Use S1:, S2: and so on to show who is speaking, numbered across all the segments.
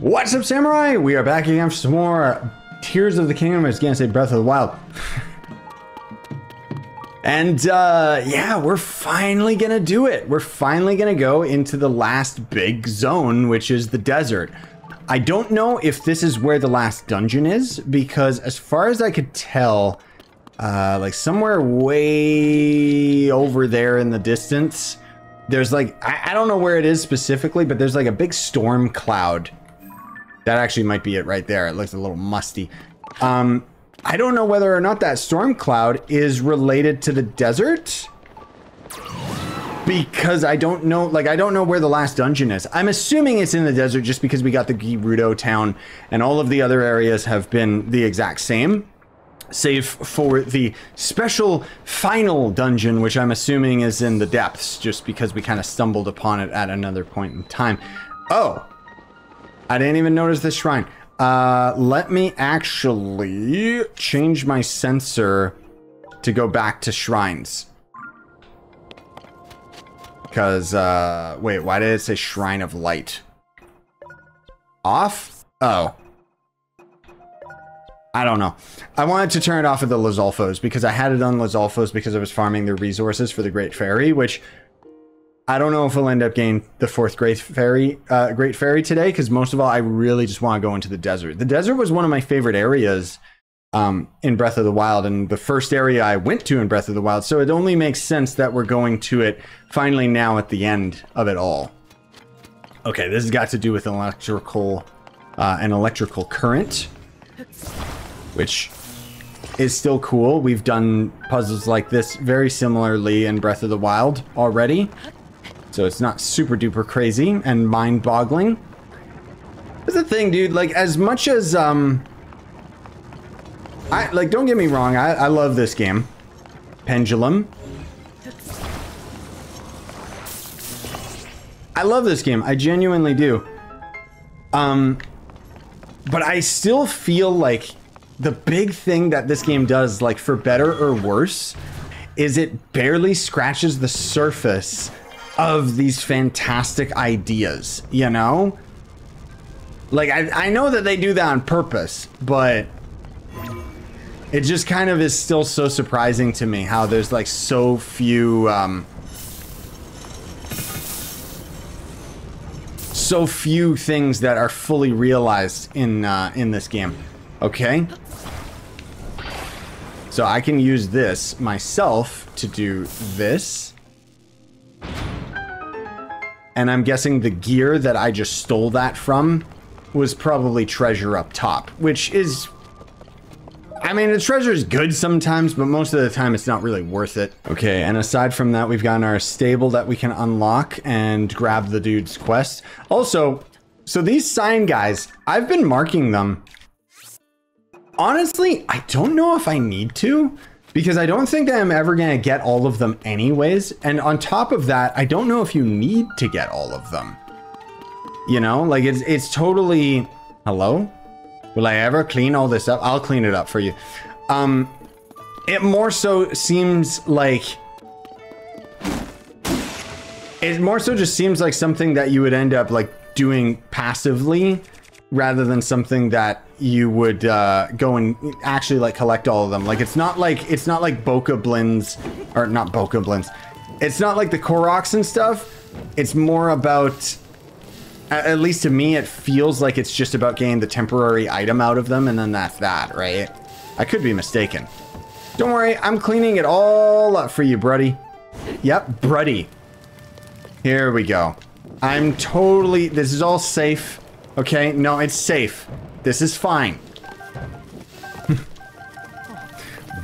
S1: What's up, Samurai? We are back again for some more Tears of the Kingdom. I was gonna say Breath of the Wild. and uh, yeah, we're finally gonna do it. We're finally gonna go into the last big zone, which is the desert. I don't know if this is where the last dungeon is, because as far as I could tell, uh, like somewhere way over there in the distance, there's like, I, I don't know where it is specifically, but there's like a big storm cloud that actually might be it right there. It looks a little musty. Um, I don't know whether or not that storm cloud is related to the desert. Because I don't know, like, I don't know where the last dungeon is. I'm assuming it's in the desert just because we got the Gerudo town and all of the other areas have been the exact same. Save for the special final dungeon, which I'm assuming is in the depths, just because we kind of stumbled upon it at another point in time. Oh, I didn't even notice the shrine. Uh, let me actually change my sensor to go back to shrines. Because, uh, wait, why did it say Shrine of Light? Off? Oh. I don't know. I wanted to turn it off at the Lizalfos because I had it on Lizalfos because I was farming the resources for the Great Fairy, which I don't know if we'll end up getting the fourth Great Fairy, uh, Great Fairy today, because most of all, I really just want to go into the desert. The desert was one of my favorite areas um, in Breath of the Wild, and the first area I went to in Breath of the Wild. So it only makes sense that we're going to it finally now at the end of it all. Okay, this has got to do with electrical, uh, an electrical current, which is still cool. We've done puzzles like this very similarly in Breath of the Wild already. So it's not super duper crazy and mind boggling. That's the thing, dude. Like, as much as, um, I, like, don't get me wrong. I, I love this game. Pendulum. I love this game. I genuinely do. Um, but I still feel like the big thing that this game does, like, for better or worse, is it barely scratches the surface of these fantastic ideas, you know? Like, I, I know that they do that on purpose, but it just kind of is still so surprising to me how there's like so few, um, so few things that are fully realized in, uh, in this game. Okay? So I can use this myself to do this. And I'm guessing the gear that I just stole that from was probably treasure up top, which is... I mean, the treasure is good sometimes, but most of the time it's not really worth it. Okay, and aside from that, we've got our stable that we can unlock and grab the dude's quest. Also, so these sign guys, I've been marking them. Honestly, I don't know if I need to because I don't think that I'm ever going to get all of them anyways. And on top of that, I don't know if you need to get all of them. You know, like it's, it's totally, hello? Will I ever clean all this up? I'll clean it up for you. Um, it more so seems like, it more so just seems like something that you would end up like doing passively rather than something that you would uh, go and actually like collect all of them. Like it's not like it's not like Bokoblins or not Bokoblins. It's not like the Koroks and stuff. It's more about at least to me it feels like it's just about getting the temporary item out of them and then that's that, right? I could be mistaken. Don't worry, I'm cleaning it all up for you, Bruddy. Yep, Bruddy. Here we go. I'm totally, this is all safe. Okay, no, it's safe. This is fine.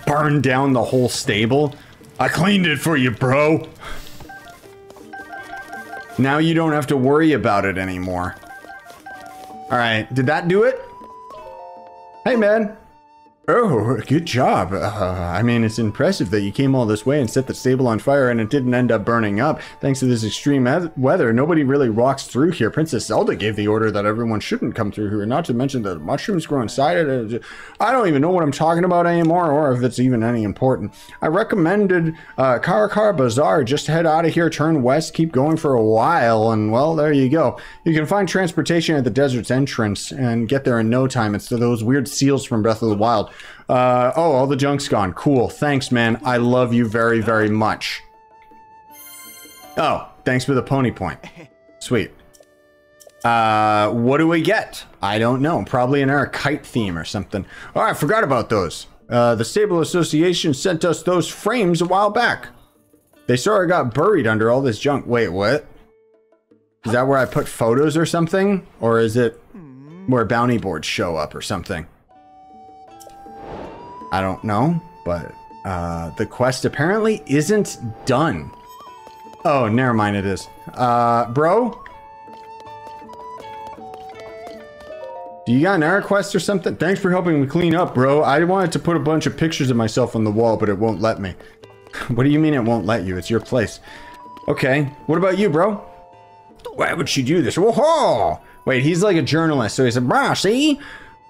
S1: Burn down the whole stable? I cleaned it for you, bro. Now you don't have to worry about it anymore. Alright, did that do it? Hey, man. Oh, good job. Uh, I mean, it's impressive that you came all this way and set the stable on fire and it didn't end up burning up. Thanks to this extreme weather, nobody really walks through here. Princess Zelda gave the order that everyone shouldn't come through here, not to mention the mushrooms grow inside it. I don't even know what I'm talking about anymore or if it's even any important. I recommended uh, Kara Kara Bazaar. Just head out of here, turn west, keep going for a while, and well, there you go. You can find transportation at the desert's entrance and get there in no time. It's to those weird seals from Breath of the Wild. Uh, oh, all the junk's gone. Cool. Thanks, man. I love you very, very much. Oh, thanks for the pony point. Sweet. Uh, what do we get? I don't know. Probably an kite theme or something. Oh, I forgot about those. Uh, the Stable Association sent us those frames a while back. They sort of got buried under all this junk. Wait, what? Is that where I put photos or something? Or is it where bounty boards show up or something? I don't know, but uh, the quest apparently isn't done. Oh, never mind, it is. Uh, bro? Do you got an air quest or something? Thanks for helping me clean up, bro. I wanted to put a bunch of pictures of myself on the wall, but it won't let me. what do you mean it won't let you? It's your place. Okay. What about you, bro? Why would she do this? Whoa! Wait, he's like a journalist, so he said, "Brah, see?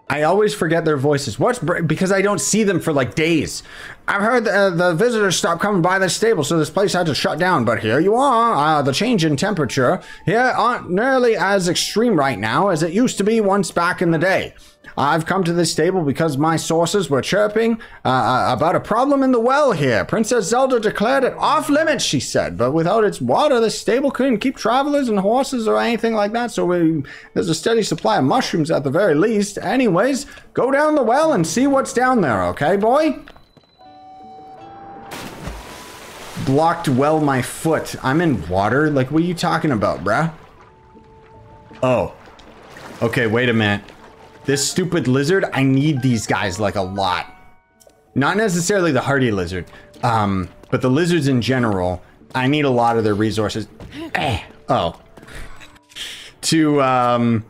S1: I always forget their voices. What's because I don't see them for like days. I've heard the, uh, the visitors stopped coming by the stable, so this place had to shut down. But here you are. Uh, the change in temperature here aren't nearly as extreme right now as it used to be once back in the day. I've come to this stable because my sources were chirping uh, uh, about a problem in the well here. Princess Zelda declared it off limits, she said, but without its water, the stable couldn't keep travelers and horses or anything like that, so we, there's a steady supply of mushrooms at the very least. Anyways, go down the well and see what's down there, okay, boy? Blocked well my foot. I'm in water? Like, what are you talking about, bruh? Oh. Okay, wait a minute. This stupid lizard, I need these guys like a lot. Not necessarily the hardy lizard, um, but the lizards in general, I need a lot of their resources. Eh, oh. To, um...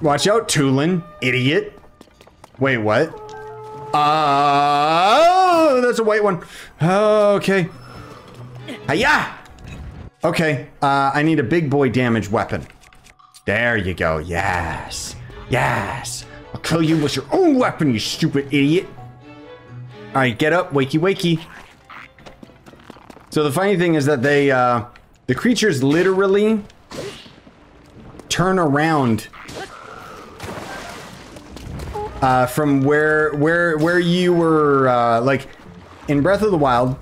S1: Watch out, Tulin, idiot. Wait, what? Oh, that's a white one. Okay. Hiya! Okay, uh, I need a big boy damage weapon. There you go. Yes. Yes. I'll kill you with your own weapon, you stupid idiot. All right, get up. Wakey, wakey. So the funny thing is that they, uh, the creatures literally turn around uh, from where, where, where you were, uh, like, in Breath of the Wild,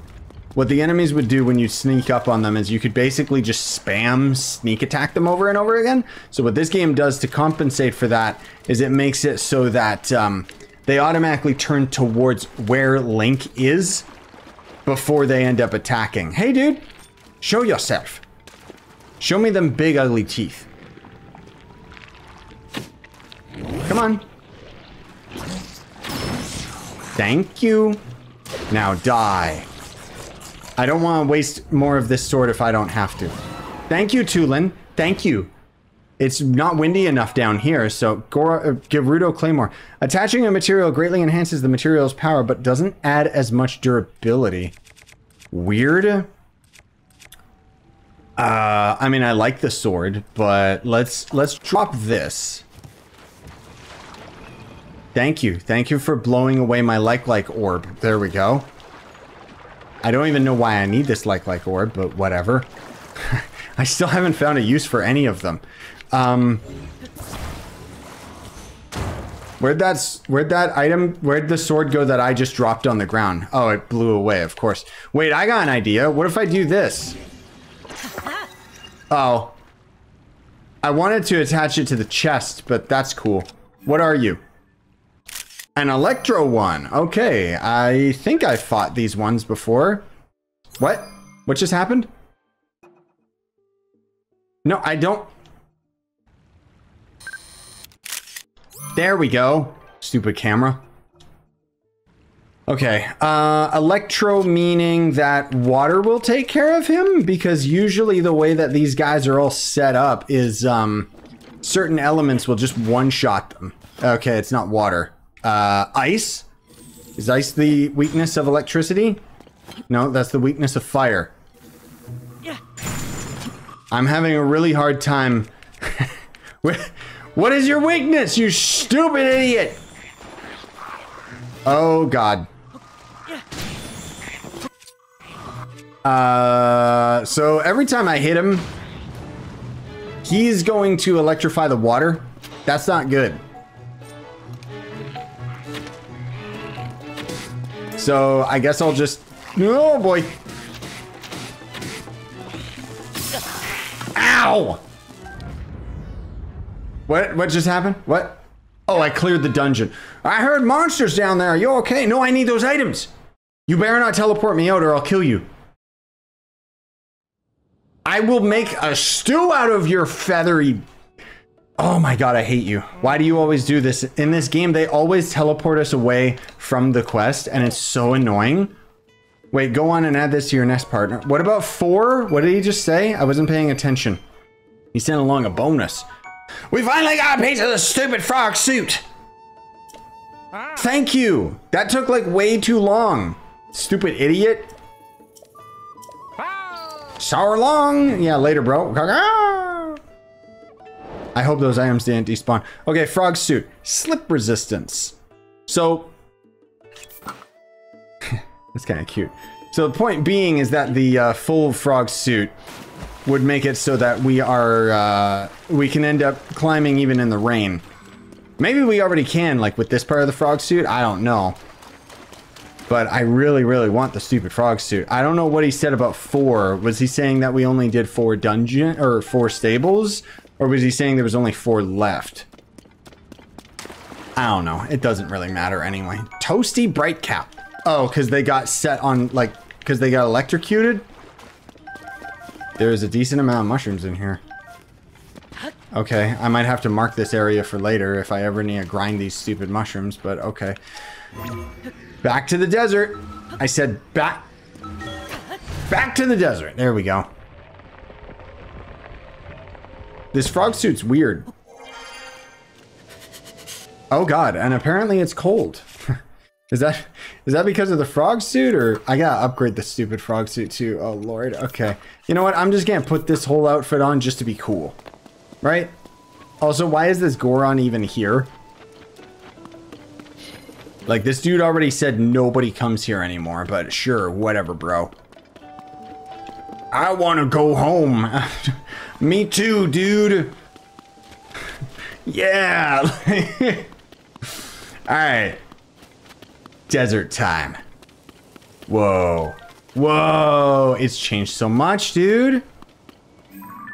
S1: what the enemies would do when you sneak up on them is you could basically just spam sneak attack them over and over again. So what this game does to compensate for that is it makes it so that um, they automatically turn towards where Link is before they end up attacking. Hey, dude, show yourself. Show me them big ugly teeth. Come on. Thank you. Now die. I don't want to waste more of this sword if I don't have to. Thank you, Tulin. Thank you. It's not windy enough down here, so Gora, uh, Gerudo Claymore. Attaching a material greatly enhances the material's power, but doesn't add as much durability. Weird. Uh, I mean, I like the sword, but let's let's drop this. Thank you. Thank you for blowing away my like-like orb. There we go. I don't even know why I need this like-like orb, but whatever. I still haven't found a use for any of them. Um, where'd that, where'd that item, where'd the sword go that I just dropped on the ground? Oh, it blew away, of course. Wait, I got an idea. What if I do this? Oh. I wanted to attach it to the chest, but that's cool. What are you? An Electro one. Okay, I think I fought these ones before. What? What just happened? No, I don't... There we go. Stupid camera. Okay, uh, electro meaning that water will take care of him? Because usually the way that these guys are all set up is, um, certain elements will just one-shot them. Okay, it's not water. Uh, ice? Is ice the weakness of electricity? No, that's the weakness of fire. I'm having a really hard time. what is your weakness, you stupid idiot? Oh, God. Uh, so every time I hit him, he's going to electrify the water. That's not good. So I guess I'll just... Oh, boy. Ow! What? What just happened? What? Oh, I cleared the dungeon. I heard monsters down there. Are you okay? No, I need those items. You better not teleport me out or I'll kill you. I will make a stew out of your feathery... Oh my god, I hate you. Why do you always do this? In this game, they always teleport us away from the quest, and it's so annoying. Wait, go on and add this to your next partner. What about four? What did he just say? I wasn't paying attention. He sent along a bonus. We finally got a piece of the stupid frog suit. Thank you. That took like way too long. Stupid idiot. So long. Yeah, later, bro. I hope those items didn't despawn. Okay, frog suit. Slip resistance. So that's kind of cute. So the point being is that the uh, full frog suit would make it so that we are uh, we can end up climbing even in the rain. Maybe we already can, like with this part of the frog suit. I don't know. But I really, really want the stupid frog suit. I don't know what he said about four. Was he saying that we only did four dungeon or four stables? Or was he saying there was only four left? I don't know. It doesn't really matter anyway. Toasty bright cap. Oh, because they got set on, like, because they got electrocuted? There's a decent amount of mushrooms in here. Okay, I might have to mark this area for later if I ever need to grind these stupid mushrooms, but okay. Back to the desert. I said back... Back to the desert. There we go. This frog suit's weird. Oh god, and apparently it's cold. Is that is that because of the frog suit or I gotta upgrade the stupid frog suit too? Oh lord. Okay. You know what? I'm just gonna put this whole outfit on just to be cool. Right? Also, why is this Goron even here? Like this dude already said nobody comes here anymore, but sure, whatever, bro. I wanna go home. Me too, dude. yeah. Alright. Desert time. Whoa. Whoa. It's changed so much, dude.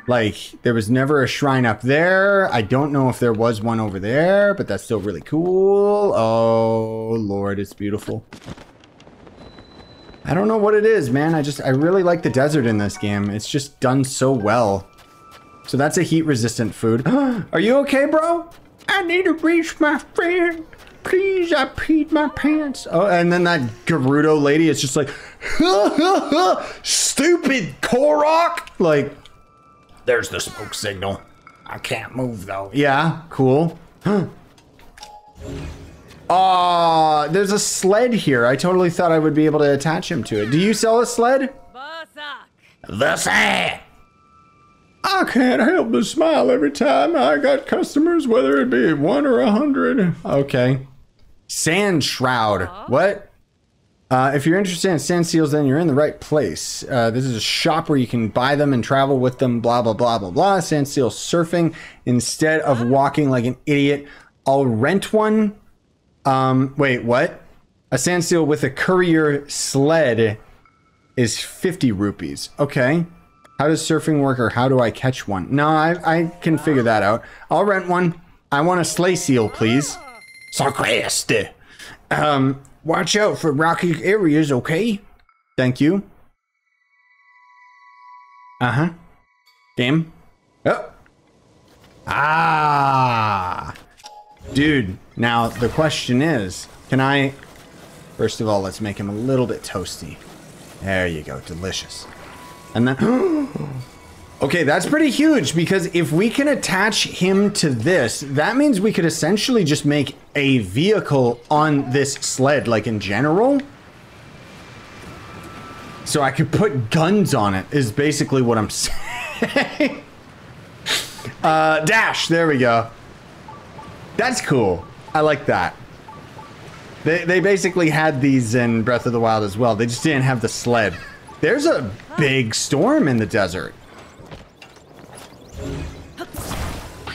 S1: Like, there was never a shrine up there. I don't know if there was one over there, but that's still really cool. Oh, Lord, it's beautiful. I don't know what it is, man. I just, I really like the desert in this game. It's just done so well. So that's a heat-resistant food. Are you okay, bro? I need to reach my friend. Please, I peed my pants. Oh, and then that Gerudo lady is just like, stupid Korok. Like, there's the smoke signal. I can't move though. Yeah, cool. Ah, uh, there's a sled here. I totally thought I would be able to attach him to it. Do you sell a sled? The sled. I can't help but smile every time I got customers, whether it be one or a hundred. Okay. Sand Shroud. What? Uh, if you're interested in sand seals, then you're in the right place. Uh, this is a shop where you can buy them and travel with them, blah, blah, blah, blah, blah. Sand seal surfing instead of walking like an idiot. I'll rent one. Um, wait, what? A sand seal with a courier sled is 50 rupees. Okay. How does surfing work or how do I catch one? No, I, I can figure that out. I'll rent one. I want a slay seal, please. Sarcast. Um, watch out for rocky areas, okay? Thank you. Uh-huh. Game. Oh. Ah. Dude, now the question is, can I... First of all, let's make him a little bit toasty. There you go, delicious. And then... Okay, that's pretty huge because if we can attach him to this, that means we could essentially just make a vehicle on this sled, like in general. So I could put guns on it, is basically what I'm saying. uh, dash, there we go. That's cool. I like that. They, they basically had these in Breath of the Wild as well. They just didn't have the sled. There's a big storm in the desert.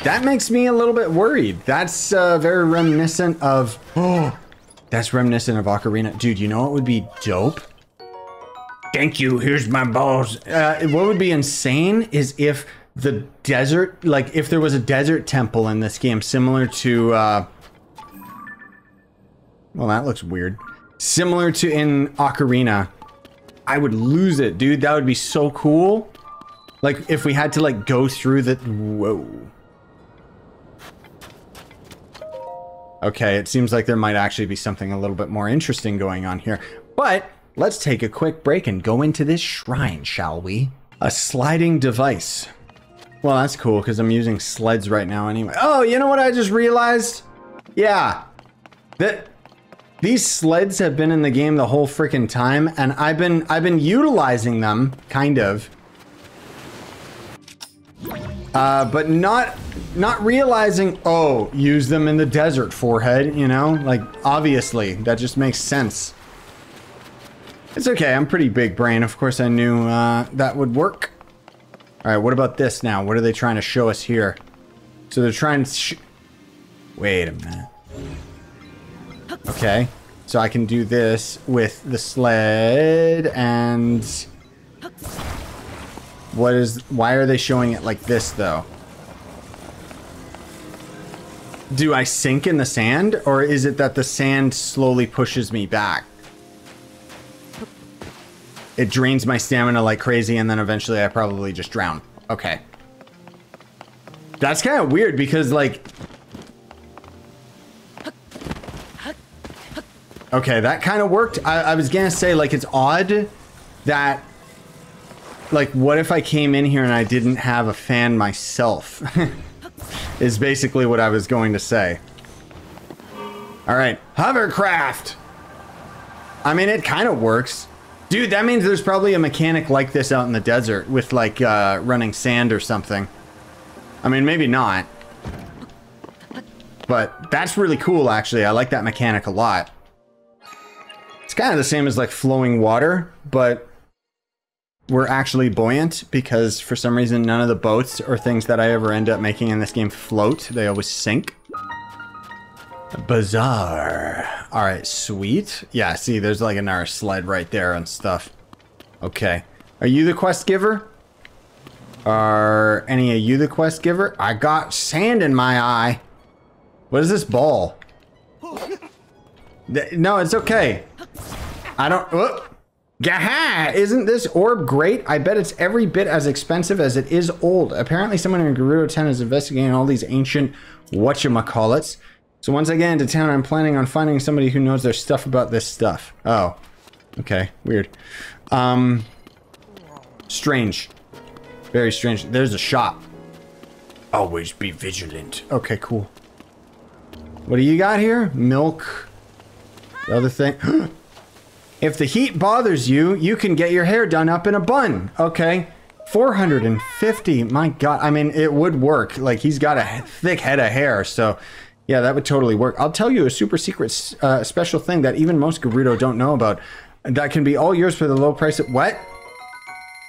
S1: That makes me a little bit worried. That's uh, very reminiscent of... Oh, that's reminiscent of Ocarina. Dude, you know what would be dope? Thank you, here's my balls. Uh, what would be insane is if the desert, like if there was a desert temple in this game similar to... Uh, well, that looks weird. Similar to in Ocarina, I would lose it, dude. That would be so cool. Like, if we had to, like, go through the... Whoa. Okay, it seems like there might actually be something a little bit more interesting going on here. But let's take a quick break and go into this shrine, shall we? A sliding device. Well, that's cool because I'm using sleds right now anyway. Oh, you know what I just realized? Yeah. That these sleds have been in the game the whole freaking time and I've been I've been utilizing them kind of uh, but not not realizing, oh, use them in the desert, forehead, you know? Like, obviously, that just makes sense. It's okay, I'm pretty big brain. Of course I knew uh, that would work. Alright, what about this now? What are they trying to show us here? So they're trying to Wait a minute. Okay, so I can do this with the sled and... What is... Why are they showing it like this, though? Do I sink in the sand, or is it that the sand slowly pushes me back? It drains my stamina like crazy, and then eventually I probably just drown. Okay. That's kind of weird, because, like... Okay, that kind of worked. I, I was gonna say, like, it's odd that like, what if I came in here and I didn't have a fan myself? is basically what I was going to say. Alright, hovercraft! I mean, it kind of works. Dude, that means there's probably a mechanic like this out in the desert with, like, uh, running sand or something. I mean, maybe not. But that's really cool, actually. I like that mechanic a lot. Kind of the same as, like, flowing water, but we're actually buoyant because for some reason none of the boats or things that I ever end up making in this game float. They always sink. Bizarre. Alright, sweet. Yeah, see, there's like another sled right there and stuff. Okay. Are you the quest giver? Are any of you the quest giver? I got sand in my eye. What is this ball? No, it's okay. I don't... Whoop. Gaha! Isn't this orb great? I bet it's every bit as expensive as it is old. Apparently someone in Gerudo Town is investigating all these ancient whatchamacallits. So once I get into town, I'm planning on finding somebody who knows their stuff about this stuff. Oh. Okay, weird. Um, strange. Very strange. There's a shop. Always be vigilant. Okay, cool. What do you got here? Milk. The other thing. If the heat bothers you, you can get your hair done up in a bun. Okay. 450. My God. I mean, it would work. Like, he's got a thick head of hair. So, yeah, that would totally work. I'll tell you a super secret uh, special thing that even most Gerudo don't know about. That can be all yours for the low price of what?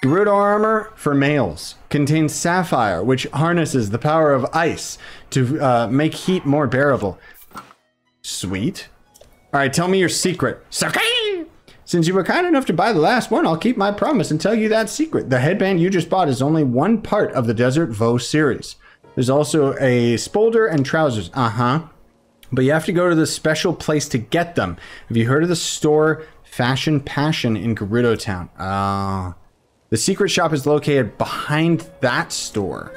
S1: Gerudo armor for males contains sapphire, which harnesses the power of ice to uh, make heat more bearable. Sweet. All right, tell me your secret. Sake! Since you were kind enough to buy the last one, I'll keep my promise and tell you that secret. The headband you just bought is only one part of the Desert Voe series. There's also a spaulder and trousers. Uh-huh. But you have to go to the special place to get them. Have you heard of the store Fashion Passion in Gerudo Town? Uh, the secret shop is located behind that store.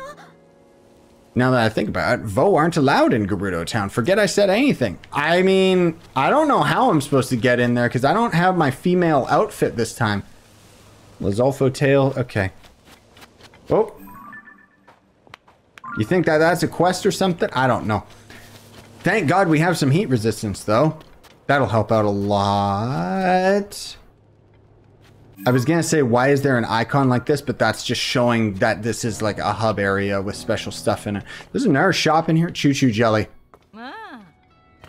S1: Now that I think about it, Voe aren't allowed in Gerudo Town. Forget I said anything. I mean, I don't know how I'm supposed to get in there because I don't have my female outfit this time. Lizalfos tail. Okay. Oh, You think that that's a quest or something? I don't know. Thank God we have some heat resistance, though. That'll help out a lot. I was gonna say, why is there an icon like this? But that's just showing that this is like a hub area with special stuff in it. There's another shop in here. Chuchu Jelly. Ah.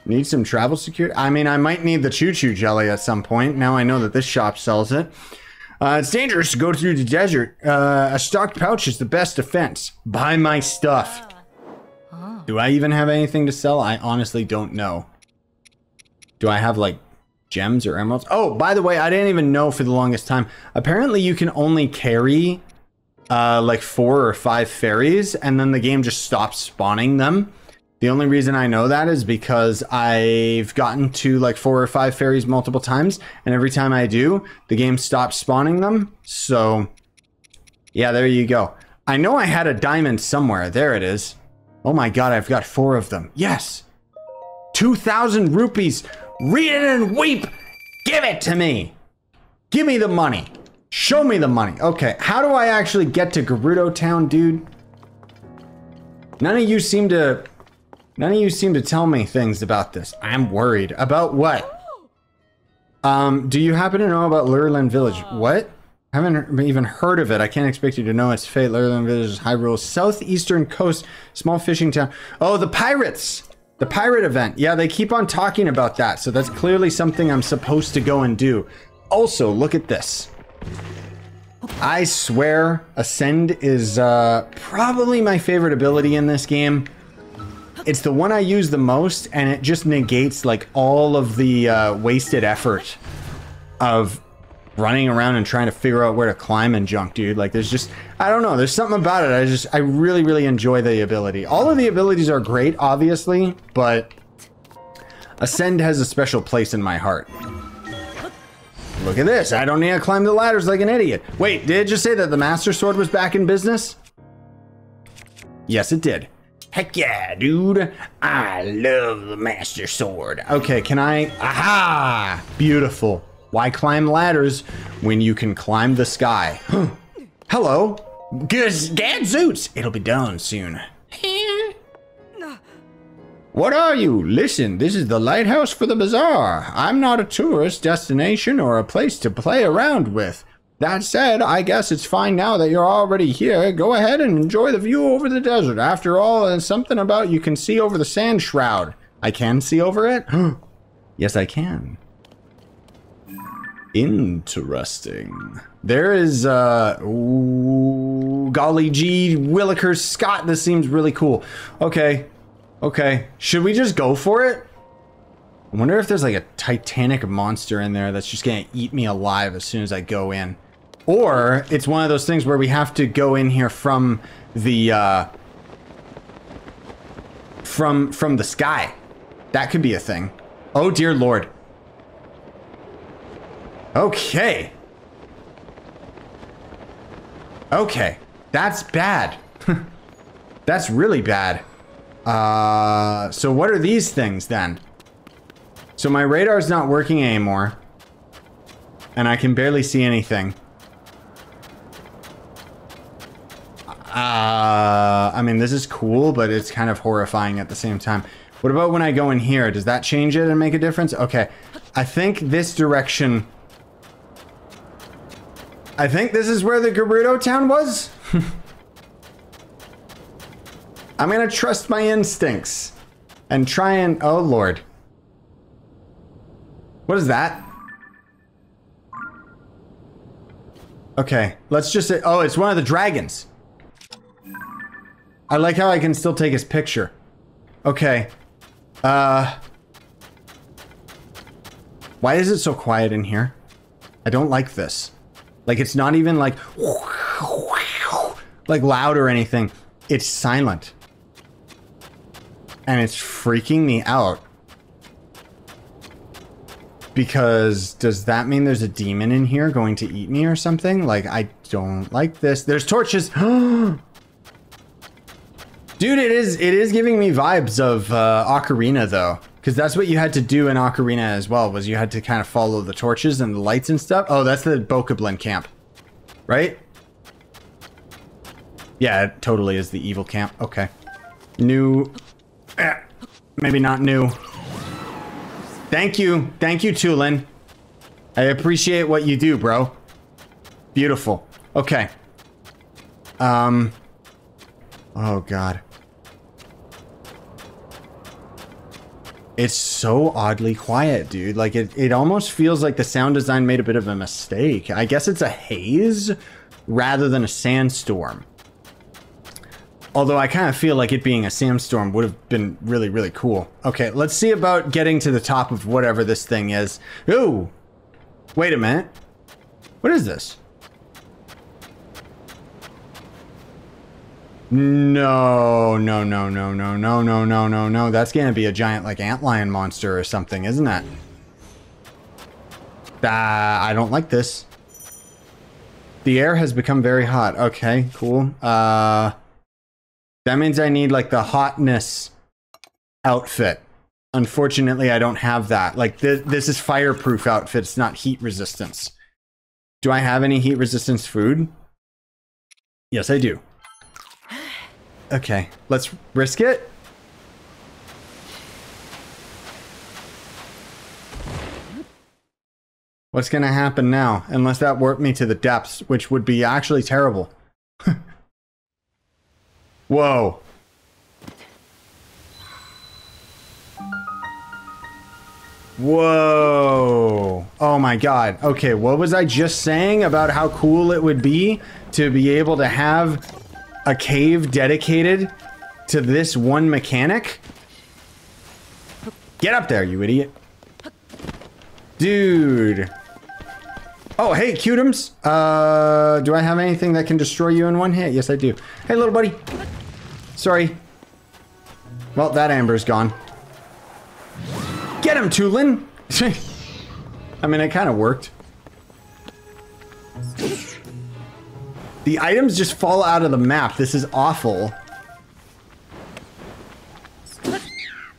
S1: Need some travel security? I mean, I might need the Chuchu Jelly at some point. Now I know that this shop sells it. Uh, it's dangerous to go through the desert. Uh, a stocked pouch is the best defense. Buy my stuff. Ah. Do I even have anything to sell? I honestly don't know. Do I have like gems or emeralds? Oh, by the way, I didn't even know for the longest time. Apparently you can only carry uh, like four or five fairies and then the game just stops spawning them. The only reason I know that is because I've gotten to like four or five fairies multiple times, and every time I do, the game stops spawning them. So, yeah, there you go. I know I had a diamond somewhere. There it is. Oh my god, I've got four of them. Yes! 2,000 rupees! Read it and weep! Give it to me! Give me the money! Show me the money. Okay, how do I actually get to Gerudo Town, dude? None of you seem to None of you seem to tell me things about this. I'm worried. About what? Um, do you happen to know about Lurelin Village? What? I haven't even heard of it. I can't expect you to know its fate. Lurelin Village is Hyrule, southeastern coast, small fishing town. Oh, the pirates! The pirate event. Yeah, they keep on talking about that, so that's clearly something I'm supposed to go and do. Also, look at this. I swear, Ascend is uh, probably my favorite ability in this game. It's the one I use the most, and it just negates like all of the uh, wasted effort of running around and trying to figure out where to climb and junk, dude. Like, there's just, I don't know, there's something about it. I just, I really, really enjoy the ability. All of the abilities are great, obviously, but Ascend has a special place in my heart. Look at this. I don't need to climb the ladders like an idiot. Wait, did it just say that the Master Sword was back in business? Yes, it did. Heck yeah, dude. I love the Master Sword. Okay, can I? Aha! Beautiful. Why climb ladders when you can climb the sky? Hello. Gadzooks! It'll be done soon. What are you? Listen, this is the lighthouse for the bazaar. I'm not a tourist destination or a place to play around with. That said, I guess it's fine now that you're already here. Go ahead and enjoy the view over the desert. After all, there's something about you can see over the sand shroud. I can see over it? yes, I can. Interesting. There is, uh, ooh, golly gee, Willikers Scott. This seems really cool. Okay. Okay. Should we just go for it? I wonder if there's like a titanic monster in there that's just gonna eat me alive as soon as I go in. Or it's one of those things where we have to go in here from the uh, from from the sky. That could be a thing. Oh dear lord. Okay. Okay. That's bad. That's really bad. Uh, so what are these things then? So my radar's not working anymore. And I can barely see anything. Uh, I mean, this is cool, but it's kind of horrifying at the same time. What about when I go in here? Does that change it and make a difference? Okay. I think this direction... I think this is where the Gerudo town was? I'm gonna trust my instincts. And try and... Oh, Lord. What is that? Okay, let's just say... Oh, it's one of the dragons. I like how I can still take his picture. Okay. Uh... Why is it so quiet in here? I don't like this. Like, it's not even like... Like loud or anything. It's silent. And it's freaking me out. Because does that mean there's a demon in here going to eat me or something? Like, I don't like this. There's torches. Dude, it is it is giving me vibes of uh, Ocarina though, because that's what you had to do in Ocarina as well. Was you had to kind of follow the torches and the lights and stuff. Oh, that's the Bokoblin camp, right? Yeah, it totally is the evil camp. Okay. New... Eh, maybe not new. Thank you. Thank you, Tulin. I appreciate what you do, bro. Beautiful. Okay. Um... Oh, God. It's so oddly quiet, dude. Like, it, it almost feels like the sound design made a bit of a mistake. I guess it's a haze rather than a sandstorm. Although I kind of feel like it being a sandstorm would have been really, really cool. Okay, let's see about getting to the top of whatever this thing is. Ooh! Wait a minute. What is this? No, no, no, no, no, no, no, no, no, no. That's gonna be a giant, like, antlion monster or something, isn't that? Ah, I don't like this. The air has become very hot. Okay, cool. Uh, that means I need, like, the hotness outfit. Unfortunately, I don't have that. Like, this, this is fireproof outfit. It's not heat resistance. Do I have any heat resistance food? Yes, I do. Okay, let's risk it. What's gonna happen now? Unless that warped me to the depths, which would be actually terrible. Whoa. Whoa. Oh my god. Okay, what was I just saying about how cool it would be to be able to have a cave dedicated to this one mechanic? Get up there, you idiot. Dude. Oh, hey, Cutums. Uh, do I have anything that can destroy you in one hit? Yes, I do. Hey, little buddy. Sorry. Well, that amber's gone. Get him, Tulin! I mean, it kind of worked. The items just fall out of the map. This is awful.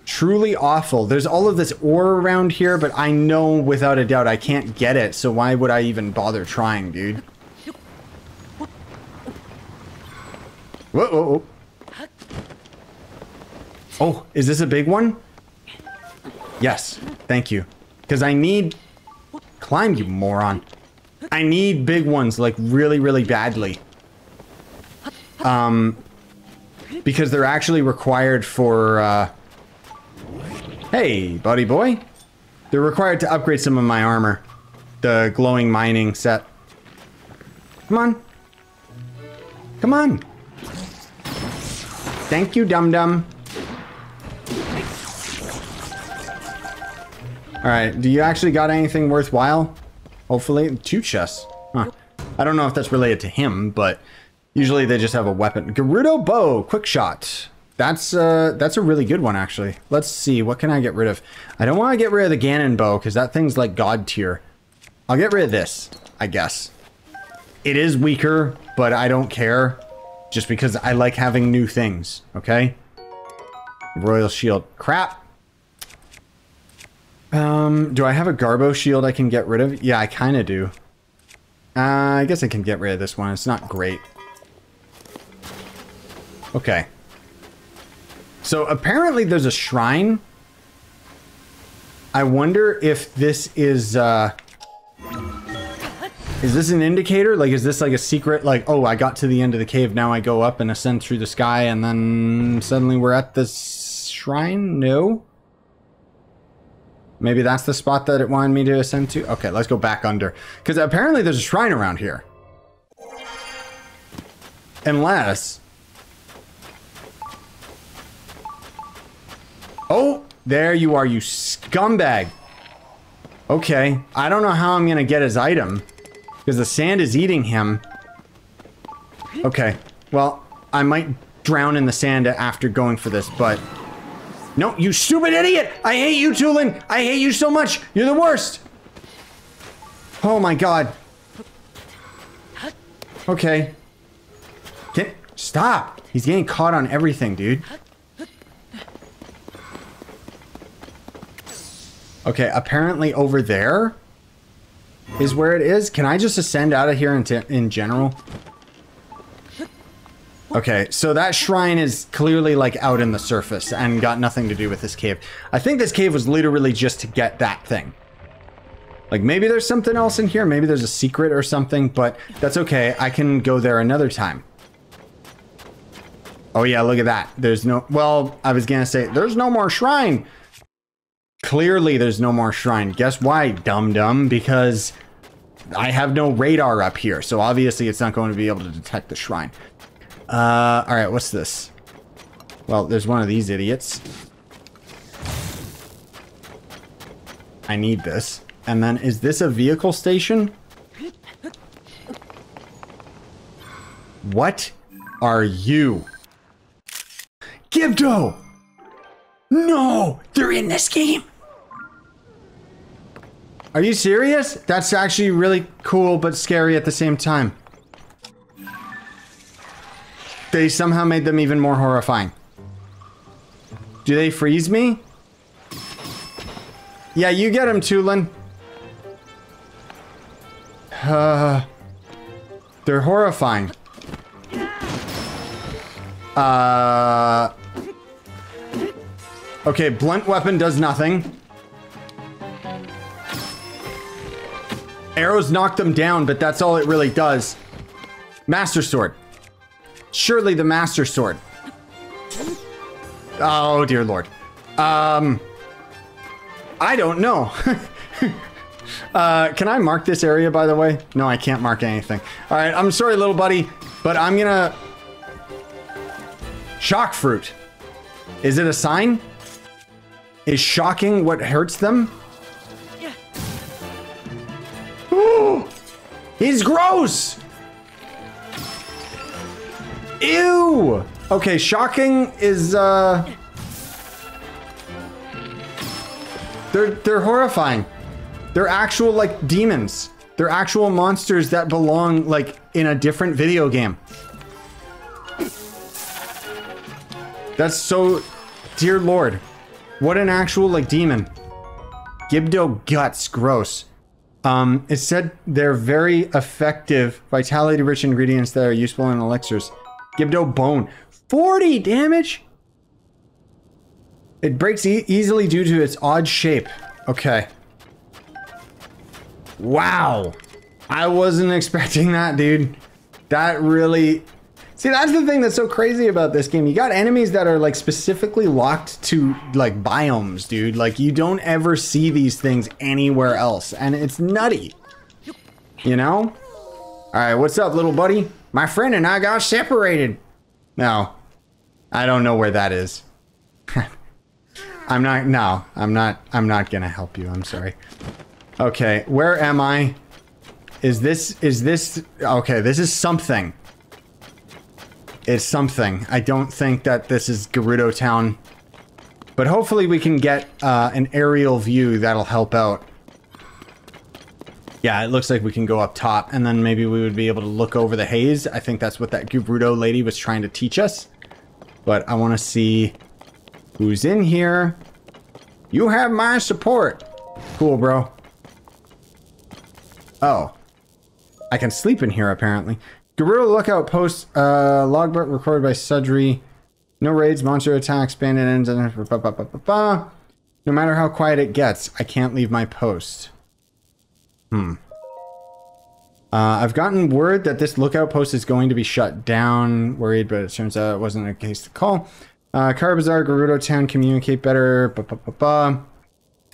S1: Truly awful. There's all of this ore around here, but I know without a doubt I can't get it, so why would I even bother trying, dude? Whoa, whoa, whoa. Oh, is this a big one? Yes, thank you. Because I need... Climb, you moron. I need big ones, like, really, really badly. Um, because they're actually required for, uh... Hey, buddy boy. They're required to upgrade some of my armor. The glowing mining set. Come on. Come on. Thank you, dum-dum. Alright, do you actually got anything worthwhile? Hopefully. Two chests. Huh. I don't know if that's related to him, but usually they just have a weapon. Gerudo bow, quick shot. That's uh that's a really good one actually. Let's see, what can I get rid of? I don't want to get rid of the Ganon bow because that thing's like god tier. I'll get rid of this, I guess. It is weaker, but I don't care. Just because I like having new things, okay? Royal shield. Crap. Um, do I have a Garbo shield I can get rid of? Yeah, I kind of do. Uh, I guess I can get rid of this one. It's not great. Okay. So apparently there's a shrine. I wonder if this is, uh... Is this an indicator? Like, is this like a secret, like, oh, I got to the end of the cave, now I go up and ascend through the sky, and then suddenly we're at this shrine? No? Maybe that's the spot that it wanted me to ascend to? Okay, let's go back under. Because apparently there's a shrine around here. Unless... Oh, there you are, you scumbag. Okay, I don't know how I'm going to get his item. Because the sand is eating him. Okay, well, I might drown in the sand after going for this, but... No, you stupid idiot! I hate you, Tulin! I hate you so much! You're the worst! Oh my god. Okay. Get, stop! He's getting caught on everything, dude. Okay, apparently over there is where it is. Can I just ascend out of here in, in general? Okay, so that shrine is clearly like out in the surface and got nothing to do with this cave. I think this cave was literally just to get that thing. Like maybe there's something else in here, maybe there's a secret or something, but that's okay. I can go there another time. Oh yeah, look at that. There's no, well, I was gonna say, there's no more shrine. Clearly there's no more shrine. Guess why, dum-dum? Because I have no radar up here, so obviously it's not going to be able to detect the shrine. Uh, alright, what's this? Well, there's one of these idiots. I need this. And then, is this a vehicle station? What are you? Gibdo! No! They're in this game! Are you serious? That's actually really cool but scary at the same time. They somehow made them even more horrifying. Do they freeze me? Yeah, you get him, Tulin. Uh, they're horrifying. Uh... Okay, blunt weapon does nothing. Arrows knock them down, but that's all it really does. Master Sword. Surely the Master Sword. Oh, dear lord. Um... I don't know. uh, can I mark this area, by the way? No, I can't mark anything. All right, I'm sorry, little buddy, but I'm gonna... Shock fruit. Is it a sign? Is shocking what hurts them? Yeah. He's gross! Ew! Okay, shocking is, uh... They're, they're horrifying. They're actual, like, demons. They're actual monsters that belong, like, in a different video game. That's so... Dear lord. What an actual, like, demon. Gibdo guts. Gross. Um, it said they're very effective, vitality-rich ingredients that are useful in elixirs. Gibdo bone. 40 damage? It breaks e easily due to its odd shape. Okay. Wow. I wasn't expecting that, dude. That really... See, that's the thing that's so crazy about this game. You got enemies that are, like, specifically locked to, like, biomes, dude. Like, you don't ever see these things anywhere else. And it's nutty. You know? Alright, what's up, little buddy? My friend and I got separated. No. I don't know where that is. I'm not, no, I'm not, I'm not gonna help you, I'm sorry. Okay, where am I? Is this, is this, okay, this is something. It's something. I don't think that this is Gerudo Town. But hopefully we can get uh, an aerial view that'll help out. Yeah, it looks like we can go up top, and then maybe we would be able to look over the haze. I think that's what that Gerudo lady was trying to teach us. But I want to see who's in here. You have my support. Cool, bro. Oh. I can sleep in here, apparently. Gerudo Lookout Post, uh, logbook recorded by Sudri. No raids, monster attacks, bandit ends, and no matter how quiet it gets, I can't leave my post. Hmm. Uh, I've gotten word that this lookout post is going to be shut down. Worried, but it turns out it wasn't a case to call. Uh, Bazaar, Gerudo Town, communicate better.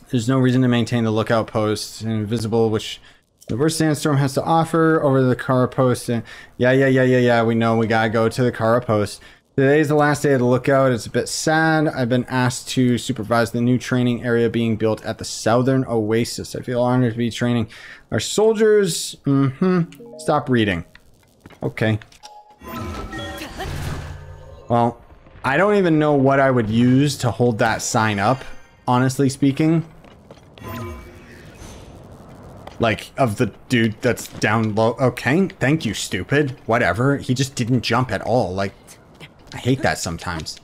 S1: There's no reason to maintain the lookout post. Invisible, which the worst sandstorm has to offer over the Kara post. And yeah, yeah, yeah, yeah, yeah. We know we gotta go to the Kara post. Today is the last day of the lookout. It's a bit sad. I've been asked to supervise the new training area being built at the Southern Oasis. I feel honored to be training our soldiers. Mm-hmm. Stop reading. Okay. Well, I don't even know what I would use to hold that sign up, honestly speaking. Like, of the dude that's down low. Okay, thank you, stupid. Whatever. He just didn't jump at all. Like, I hate that sometimes.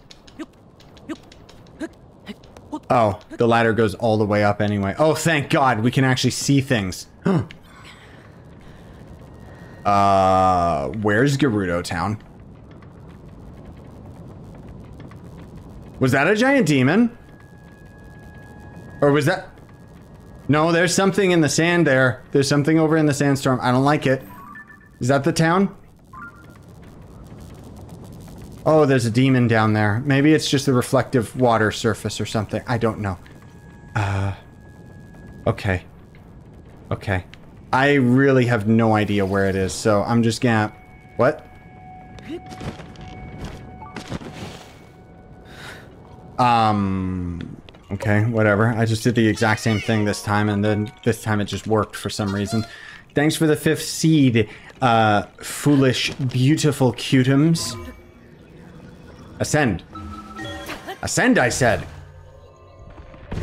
S1: Oh, the ladder goes all the way up anyway. Oh, thank God, we can actually see things. uh, where's Gerudo Town? Was that a giant demon? Or was that... No, there's something in the sand there. There's something over in the sandstorm. I don't like it. Is that the town? Oh, there's a demon down there. Maybe it's just the reflective water surface or something. I don't know. Uh... Okay. Okay. I really have no idea where it is, so I'm just gonna... What? Um... Okay, whatever. I just did the exact same thing this time, and then this time it just worked for some reason. Thanks for the fifth seed, uh, foolish, beautiful cutums. Ascend. Ascend, I said.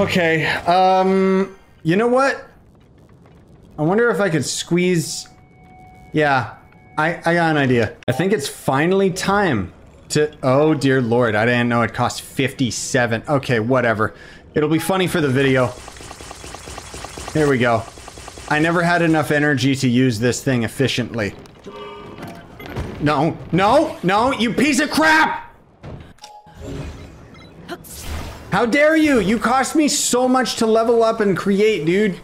S1: Okay, um, you know what? I wonder if I could squeeze... Yeah, I, I got an idea. I think it's finally time to... Oh, dear lord, I didn't know it cost 57. Okay, whatever. It'll be funny for the video. Here we go. I never had enough energy to use this thing efficiently. No, no, no, you piece of crap! How dare you? You cost me so much to level up and create, dude.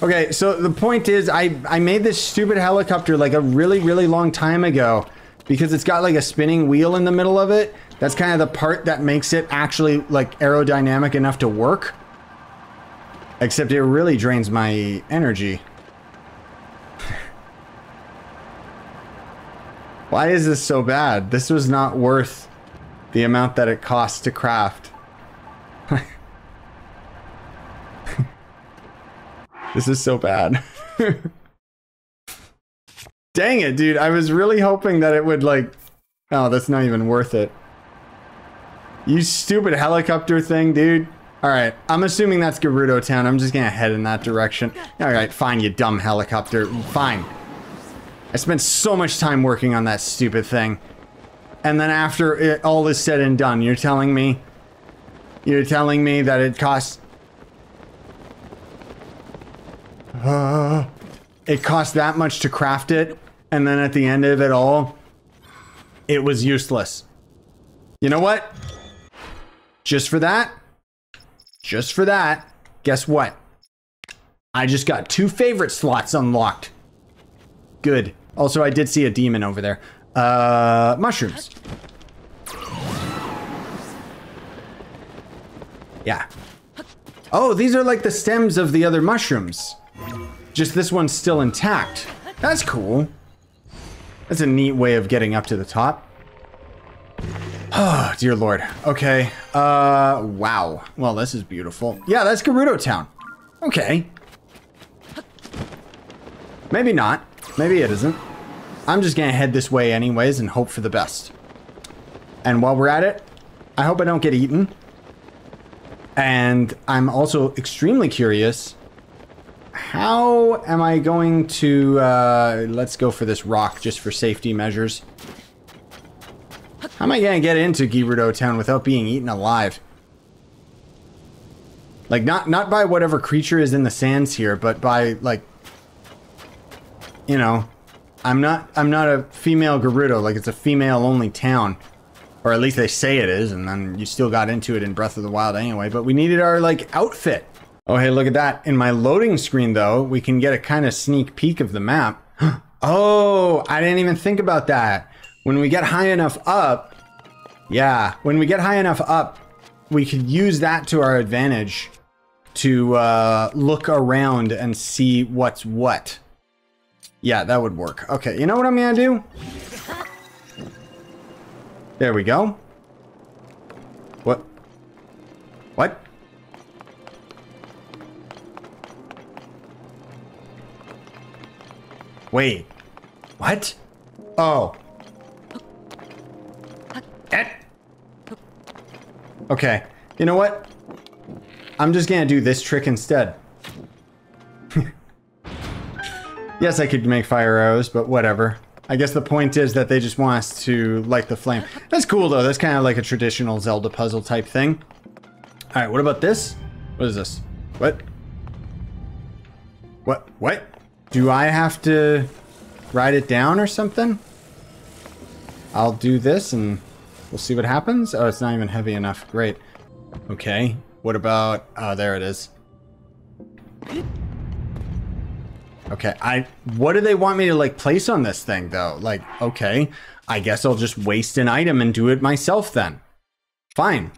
S1: Okay, so the point is, I, I made this stupid helicopter like a really, really long time ago because it's got like a spinning wheel in the middle of it. That's kind of the part that makes it actually like aerodynamic enough to work. Except it really drains my energy. Why is this so bad? This was not worth the amount that it costs to craft. This is so bad. Dang it, dude. I was really hoping that it would like... Oh, that's not even worth it. You stupid helicopter thing, dude. Alright, I'm assuming that's Gerudo Town. I'm just gonna head in that direction. Alright, fine, you dumb helicopter. Fine. I spent so much time working on that stupid thing. And then after it all is said and done, you're telling me... You're telling me that it costs uh, it cost that much to craft it, and then at the end of it all, it was useless. You know what? Just for that, just for that, guess what? I just got two favorite slots unlocked. Good. Also, I did see a demon over there. Uh, mushrooms. Yeah. Oh, these are like the stems of the other mushrooms. Just this one's still intact. That's cool. That's a neat way of getting up to the top. Oh, dear lord. Okay. Uh, wow. Well, this is beautiful. Yeah, that's Gerudo Town. Okay. Maybe not. Maybe it isn't. I'm just gonna head this way anyways and hope for the best. And while we're at it, I hope I don't get eaten. And I'm also extremely curious how am I going to, uh, let's go for this rock just for safety measures. How am I going to get into Gerudo Town without being eaten alive? Like, not, not by whatever creature is in the sands here, but by, like, you know, I'm not, I'm not a female Gerudo, like it's a female-only town. Or at least they say it is, and then you still got into it in Breath of the Wild anyway, but we needed our, like, outfit. Oh, hey, look at that. In my loading screen, though, we can get a kind of sneak peek of the map. oh, I didn't even think about that. When we get high enough up, yeah, when we get high enough up, we could use that to our advantage to uh, look around and see what's what. Yeah, that would work. Okay, you know what I'm gonna do? There we go. What? What? Wait. What? Oh. Eh. Okay. You know what? I'm just gonna do this trick instead. yes, I could make fire arrows, but whatever. I guess the point is that they just want us to light the flame. That's cool though. That's kind of like a traditional Zelda puzzle type thing. All right, what about this? What is this? What? What? What? Do I have to write it down or something? I'll do this and We'll see what happens. Oh, it's not even heavy enough. Great. Okay. What about... Oh, there it is. Okay, I... What do they want me to, like, place on this thing, though? Like, okay. I guess I'll just waste an item and do it myself, then. Fine.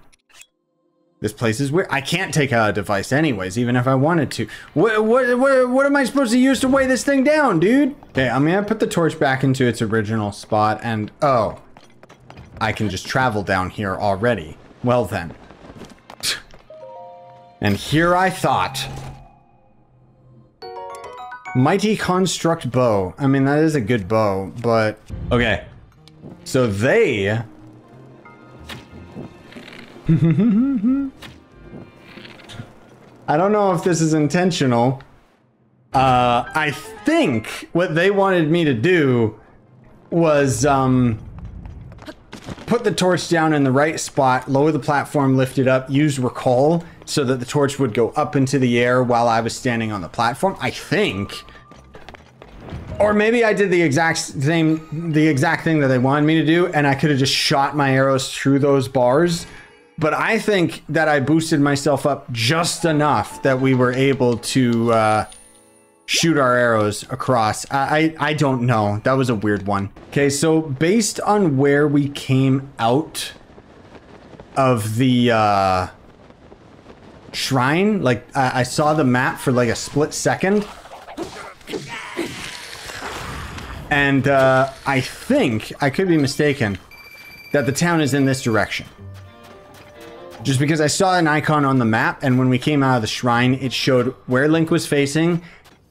S1: This place is weird. I can't take out a device anyways, even if I wanted to. What, what, what, what am I supposed to use to weigh this thing down, dude? Okay, I'm gonna put the torch back into its original spot and, oh. I can just travel down here already. Well then. And here I thought. Mighty Construct Bow. I mean, that is a good bow, but... Okay. So they I don't know if this is intentional. Uh, I think what they wanted me to do was um, put the torch down in the right spot, lower the platform, lift it up, use recall so that the torch would go up into the air while I was standing on the platform. I think. Or maybe I did the exact same, the exact thing that they wanted me to do, and I could have just shot my arrows through those bars but I think that I boosted myself up just enough that we were able to uh, shoot our arrows across. I, I, I don't know. That was a weird one. Okay, so based on where we came out of the uh, shrine, like I, I saw the map for like a split second. And uh, I think, I could be mistaken, that the town is in this direction. Just because I saw an icon on the map, and when we came out of the shrine, it showed where Link was facing,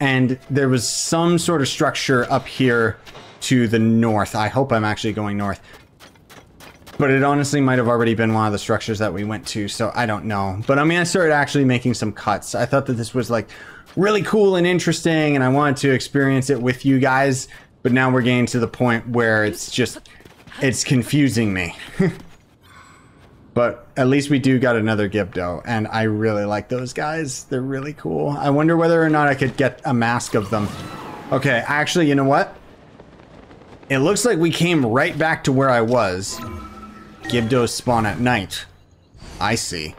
S1: and there was some sort of structure up here to the north. I hope I'm actually going north. But it honestly might have already been one of the structures that we went to, so I don't know. But I mean, I started actually making some cuts. I thought that this was like really cool and interesting, and I wanted to experience it with you guys. But now we're getting to the point where it's just, it's confusing me. But at least we do got another Gibdo, and I really like those guys. They're really cool. I wonder whether or not I could get a mask of them. Okay, actually, you know what? It looks like we came right back to where I was. Gibdos spawn at night. I see.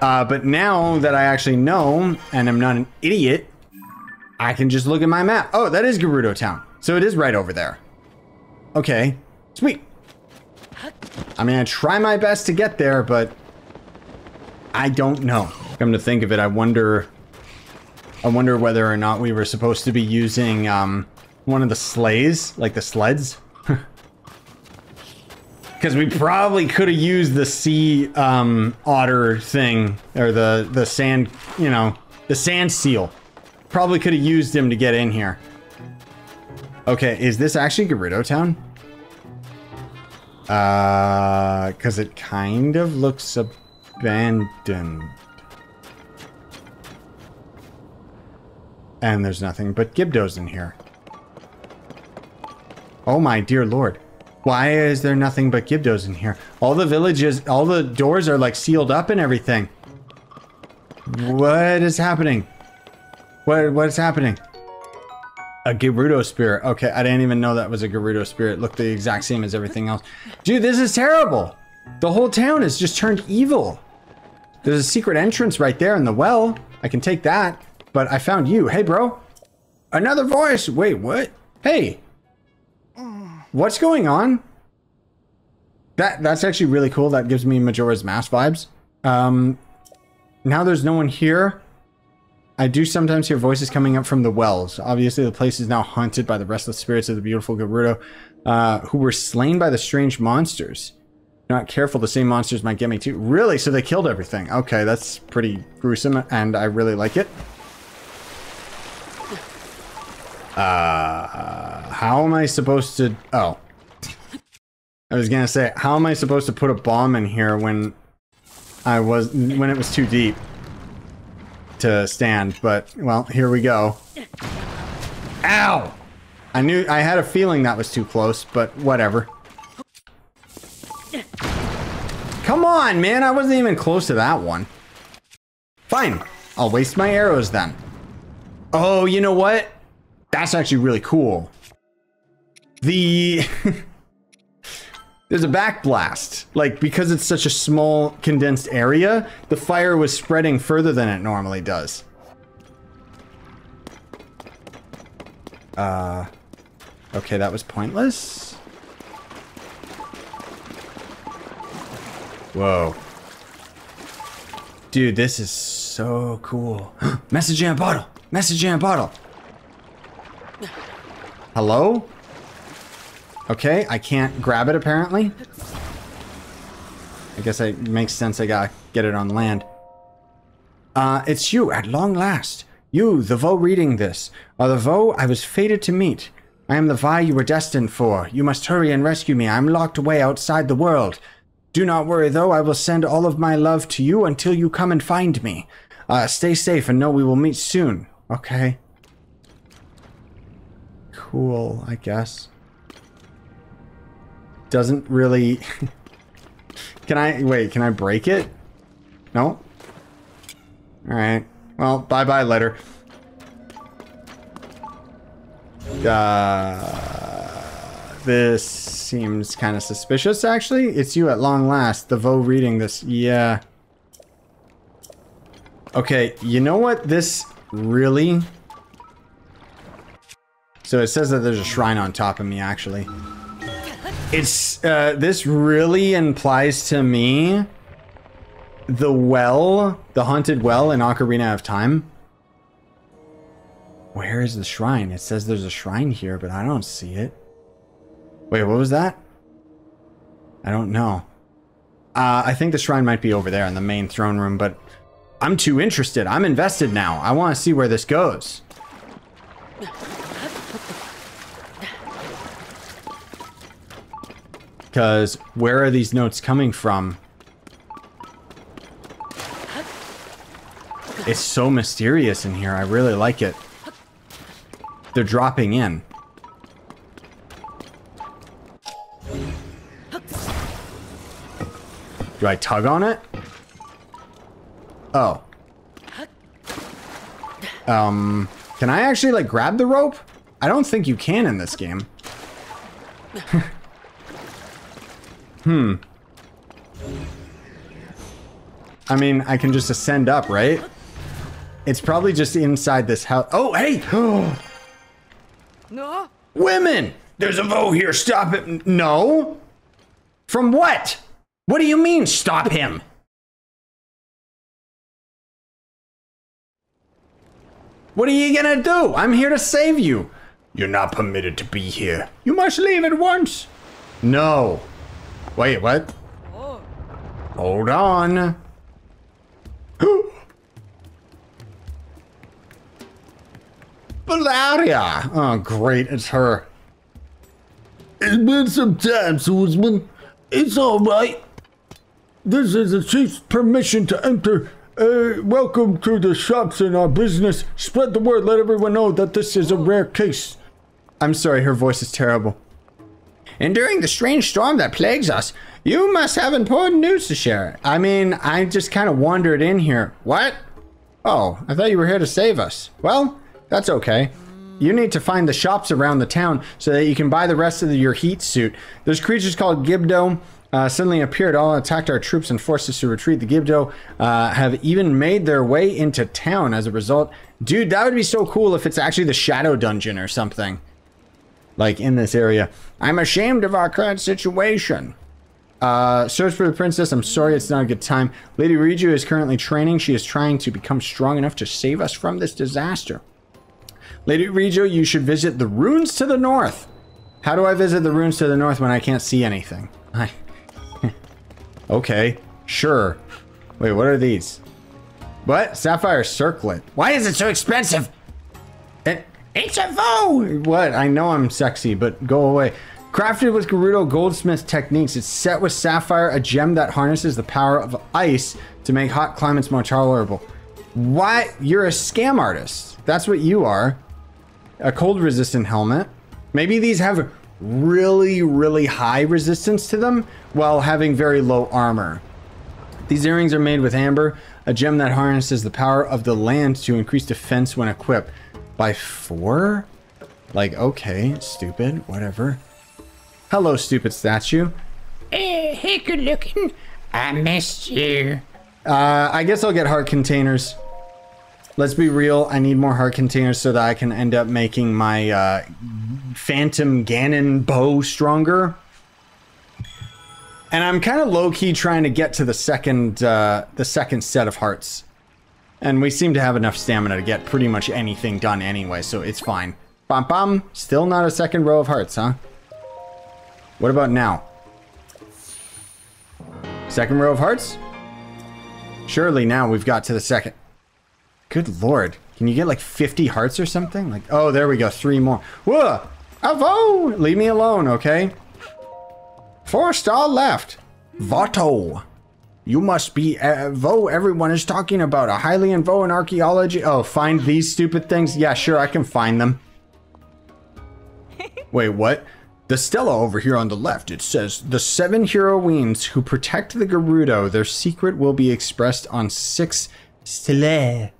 S1: Uh, but now that I actually know, and I'm not an idiot, I can just look at my map. Oh, that is Gerudo Town. So it is right over there. Okay, sweet. I mean, I try my best to get there, but I don't know. Come to think of it, I wonder I wonder whether or not we were supposed to be using um, one of the sleighs, like the sleds. Because we probably could have used the sea um, otter thing, or the, the sand, you know, the sand seal. Probably could have used him to get in here. Okay, is this actually Gerudo Town? Uh, because it kind of looks abandoned. And there's nothing but Gibdos in here. Oh my dear lord. Why is there nothing but Gibdos in here? All the villages, all the doors are like sealed up and everything. What is happening? What, what is happening? A Gerudo spirit. Okay, I didn't even know that was a Gerudo spirit. Looked the exact same as everything else. Dude, this is terrible. The whole town has just turned evil. There's a secret entrance right there in the well. I can take that. But I found you. Hey, bro. Another voice. Wait, what? Hey. What's going on? That That's actually really cool. That gives me Majora's Mask vibes. Um, now there's no one here. I do sometimes hear voices coming up from the wells. Obviously, the place is now haunted by the restless spirits of the beautiful Gerudo, uh, who were slain by the strange monsters. Not careful, the same monsters might get me too. Really? So they killed everything. Okay, that's pretty gruesome, and I really like it. Uh, how am I supposed to... Oh. I was gonna say, how am I supposed to put a bomb in here when I was... when it was too deep? To stand, but, well, here we go. Ow! I knew- I had a feeling that was too close, but whatever. Come on, man! I wasn't even close to that one. Fine. I'll waste my arrows then. Oh, you know what? That's actually really cool. The... there's a backblast. Like, because it's such a small, condensed area, the fire was spreading further than it normally does. Uh, okay, that was pointless. Whoa. Dude, this is so cool. Message in a bottle. Message in a bottle. Hello? Okay, I can't grab it apparently. I guess it makes sense I gotta get it on land. Uh, it's you at long last. You, the Voe reading this, are the Voe I was fated to meet. I am the Vai you were destined for. You must hurry and rescue me. I'm locked away outside the world. Do not worry though, I will send all of my love to you until you come and find me. Uh, stay safe and know we will meet soon. Okay. Cool, I guess doesn't really... can I... Wait, can I break it? No? Alright. Well, bye-bye letter. Uh, this seems kind of suspicious, actually. It's you at long last. The Voe reading this. Yeah. Okay, you know what this really... So it says that there's a shrine on top of me, actually. It's, uh, this really implies to me the well, the haunted well in Ocarina of Time. Where is the shrine? It says there's a shrine here, but I don't see it. Wait, what was that? I don't know. Uh, I think the shrine might be over there in the main throne room, but I'm too interested. I'm invested now. I want to see where this goes. Because where are these notes coming from? It's so mysterious in here. I really like it. They're dropping in. Do I tug on it? Oh. Um, can I actually like grab the rope? I don't think you can in this game. Hmm. I mean, I can just ascend up, right? It's probably just inside this house. Oh, hey! no. Women! There's a Voe here. Stop it. No. From what? What do you mean, stop him? What are you gonna do? I'm here to save you. You're not permitted to be here. You must leave at once. No. Wait, what? Oh. Hold on. Buliara! Oh, great, it's her.
S2: It's been some time, swordsman. It's all right. This is the chief's permission to enter. Uh, welcome to the shops in our business. Spread the word. Let everyone know that this is a rare case.
S1: I'm sorry, her voice is terrible. Enduring the strange storm that plagues us, you must have important news to share. I mean, I just kind of wandered in here. What? Oh, I thought you were here to save us. Well, that's okay. You need to find the shops around the town so that you can buy the rest of your heat suit. There's creatures called Gibdo uh, suddenly appeared, all attacked our troops and forced us to retreat. The Gibdo uh, have even made their way into town as a result. Dude, that would be so cool if it's actually the Shadow Dungeon or something like in this area. I'm ashamed of our current situation. Uh, search for the princess. I'm sorry it's not a good time. Lady Riju is currently training. She is trying to become strong enough to save us from this disaster. Lady Riju, you should visit the ruins to the north. How do I visit the ruins to the north when I can't see anything? I... okay, sure. Wait, what are these? What? Sapphire circlet. Why is it so expensive? Voe! What? I know I'm sexy, but go away. Crafted with Gerudo Goldsmith techniques, it's set with Sapphire, a gem that harnesses the power of ice to make hot climates more tolerable. Why? You're a scam artist. That's what you are. A cold resistant helmet. Maybe these have really, really high resistance to them while having very low armor. These earrings are made with amber, a gem that harnesses the power of the land to increase defense when equipped. By four? Like, okay, stupid, whatever. Hello, stupid statue.
S3: Eh, hey, good looking. I missed you.
S1: Uh, I guess I'll get heart containers. Let's be real. I need more heart containers so that I can end up making my uh, Phantom Ganon bow stronger. And I'm kind of low key trying to get to the second uh, the second set of hearts. And we seem to have enough stamina to get pretty much anything done anyway, so it's fine. Bum bum. Still not a second row of hearts, huh? What about now? Second row of hearts? Surely now we've got to the second. Good lord. Can you get like 50 hearts or something? Like, oh, there we go. Three more. Whoa! Avo! Leave me alone, okay? Four star left. Vato. You must be uh, Voe. Everyone is talking about a Voe in archaeology. Oh, find these stupid things? Yeah, sure, I can find them. Wait, what? The Stella over here on the left, it says, The seven heroines who protect the Gerudo, their secret will be expressed on six stellae.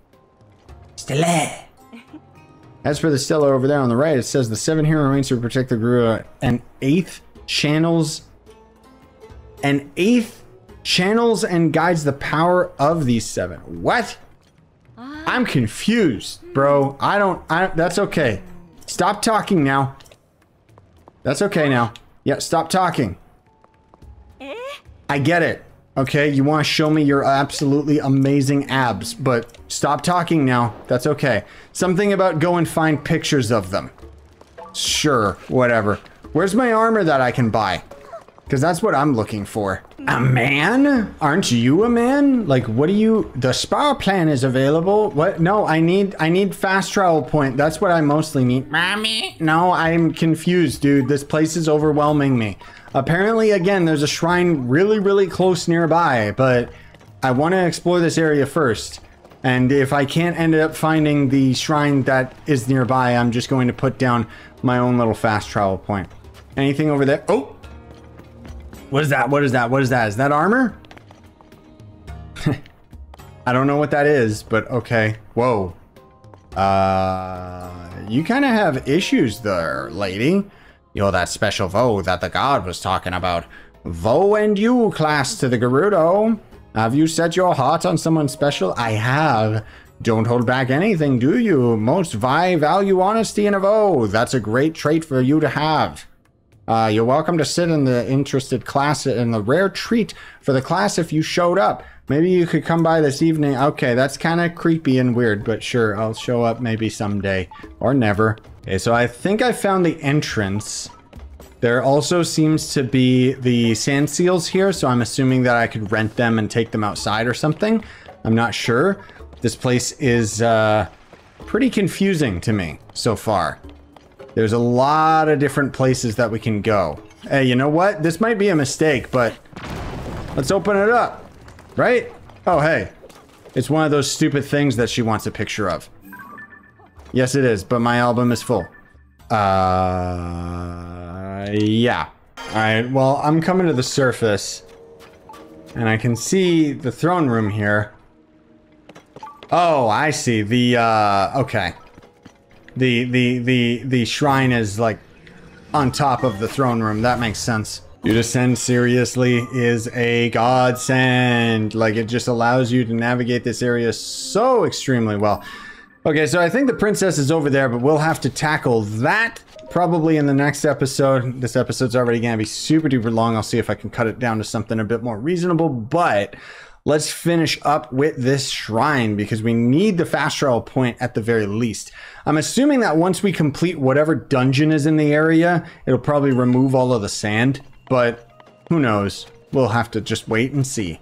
S1: Stellae. As for the Stella over there on the right, it says, The seven heroines who protect the Gerudo, and eighth channels, An eighth channels and guides the power of these seven. What? Ah. I'm confused, bro. I don't, I, that's okay. Stop talking now. That's okay now. Yeah, stop talking. I get it. Okay, you want to show me your absolutely amazing abs, but stop talking now. That's okay. Something about go and find pictures of them. Sure, whatever. Where's my armor that I can buy? Because that's what I'm looking for. A man? Aren't you a man? Like, what do you... The spa plan is available. What? No, I need I need fast travel point. That's what I mostly need.
S3: Mommy?
S1: No, I'm confused, dude. This place is overwhelming me. Apparently, again, there's a shrine really, really close nearby, but I want to explore this area first. And if I can't end up finding the shrine that is nearby, I'm just going to put down my own little fast travel point. Anything over there? Oh! What is that? What is that? What is that? Is that armor? I don't know what that is, but okay. Whoa. Uh, you kind of have issues there, lady. You're that special Voe that the god was talking about. Voe and you, class to the Gerudo. Have you set your heart on someone special? I have. Don't hold back anything, do you? Most Vai value honesty in a Voe. That's a great trait for you to have. Uh, you're welcome to sit in the interested class in the rare treat for the class if you showed up. Maybe you could come by this evening. Okay, that's kind of creepy and weird, but sure, I'll show up maybe someday or never. Okay, so I think I found the entrance. There also seems to be the sand seals here, so I'm assuming that I could rent them and take them outside or something. I'm not sure. This place is uh, pretty confusing to me so far. There's a lot of different places that we can go. Hey, you know what? This might be a mistake, but let's open it up. Right? Oh, hey. It's one of those stupid things that she wants a picture of. Yes, it is, but my album is full. Uh, yeah. Alright, well, I'm coming to the surface. And I can see the throne room here. Oh, I see. The, uh, okay. The, the, the, the shrine is, like, on top of the throne room. That makes sense. You descend seriously is a godsend. Like, it just allows you to navigate this area so extremely well. Okay, so I think the princess is over there, but we'll have to tackle that probably in the next episode. This episode's already to be super duper long. I'll see if I can cut it down to something a bit more reasonable, but let's finish up with this shrine because we need the fast travel point at the very least. I'm assuming that once we complete whatever dungeon is in the area, it'll probably remove all of the sand, but who knows? We'll have to just wait and see.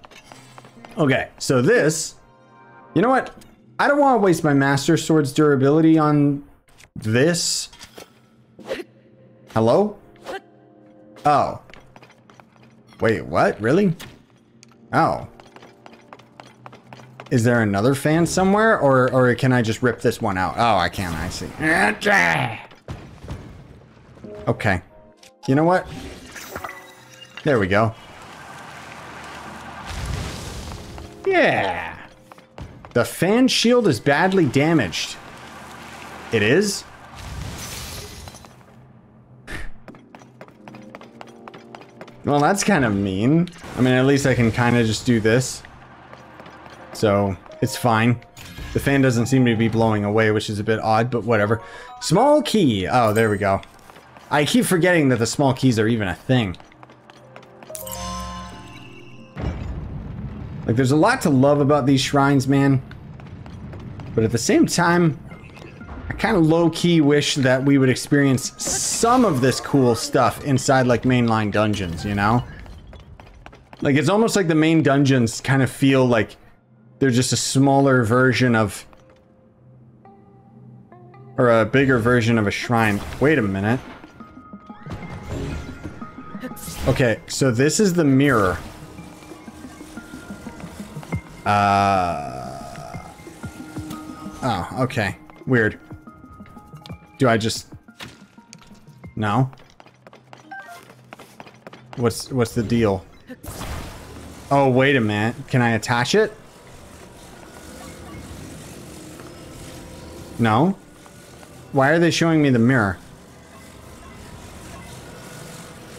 S1: Okay, so this, you know what? I don't want to waste my Master Sword's durability on this. Hello? Oh. Wait, what? Really? Oh. Is there another fan somewhere, or, or can I just rip this one out? Oh, I can, I see. Okay. You know what? There we go. Yeah. The fan shield is badly damaged. It is? Well, that's kind of mean. I mean, at least I can kind of just do this. So, it's fine. The fan doesn't seem to be blowing away, which is a bit odd, but whatever. Small key. Oh, there we go. I keep forgetting that the small keys are even a thing. Like, there's a lot to love about these shrines, man. But at the same time, I kind of low-key wish that we would experience some of this cool stuff inside, like, mainline dungeons, you know? Like, it's almost like the main dungeons kind of feel like they're just a smaller version of... Or a bigger version of a shrine. Wait a minute. Okay, so this is the mirror. Uh... Oh, okay. Weird. Do I just... No? What's what's the deal? Oh, wait a minute. Can I attach it? No? Why are they showing me the mirror?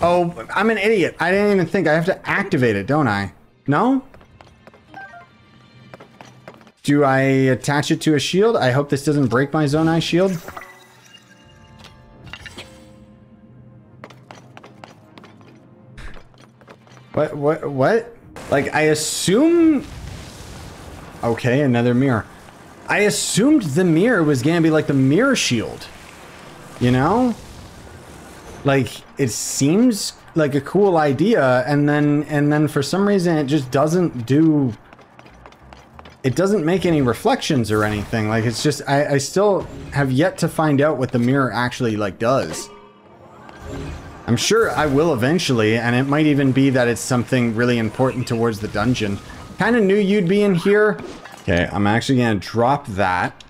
S1: Oh, I'm an idiot. I didn't even think. I have to activate it, don't I? No? Do I attach it to a shield? I hope this doesn't break my Zonai shield. What, what, what? Like, I assume... Okay, another mirror. I assumed the mirror was gonna be like the mirror shield. You know? Like, it seems like a cool idea, and then, and then for some reason it just doesn't do... It doesn't make any reflections or anything. Like, it's just, I, I still have yet to find out what the mirror actually, like, does. I'm sure I will eventually, and it might even be that it's something really important towards the dungeon. Kind of knew you'd be in here. Okay, I'm actually going to drop that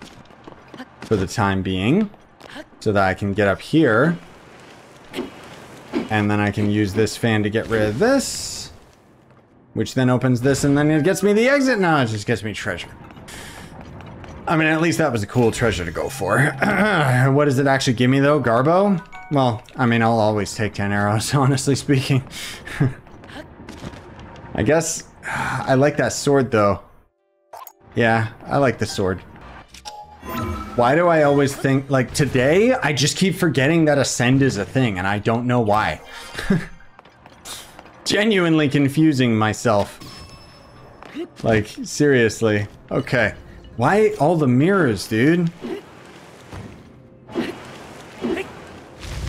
S1: for the time being so that I can get up here. And then I can use this fan to get rid of this. Which then opens this and then it gets me the exit. No, it just gets me treasure. I mean, at least that was a cool treasure to go for. what does it actually give me though? Garbo? Well, I mean, I'll always take 10 arrows, honestly speaking. I guess I like that sword though. Yeah, I like the sword. Why do I always think, like today, I just keep forgetting that ascend is a thing and I don't know why. Genuinely confusing myself. Like, seriously. Okay. Why all the mirrors, dude?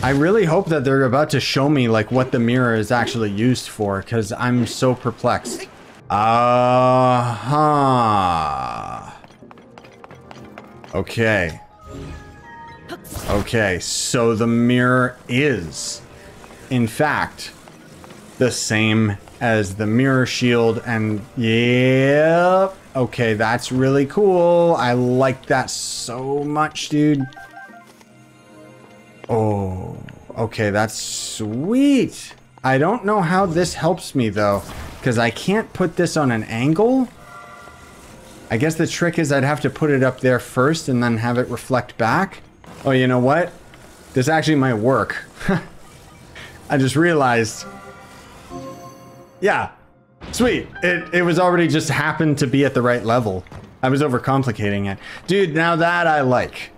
S1: I really hope that they're about to show me like what the mirror is actually used for because I'm so perplexed. Uh-huh. Okay. Okay, so the mirror is, in fact, the same as the mirror shield and yep. Okay, that's really cool. I like that so much, dude. Oh, okay, that's sweet. I don't know how this helps me though, because I can't put this on an angle. I guess the trick is I'd have to put it up there first and then have it reflect back. Oh, you know what? This actually might work. I just realized. Yeah, sweet. It, it was already just happened to be at the right level. I was overcomplicating it. Dude, now that I like.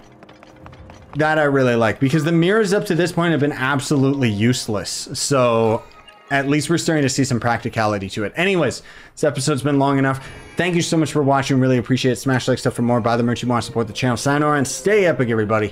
S1: That I really like because the mirrors up to this point have been absolutely useless. So at least we're starting to see some practicality to it. Anyways, this episode's been long enough. Thank you so much for watching. Really appreciate it. Smash like stuff for more. Buy the merch you want to support the channel. Sign on and stay epic, everybody.